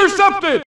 Intercepted!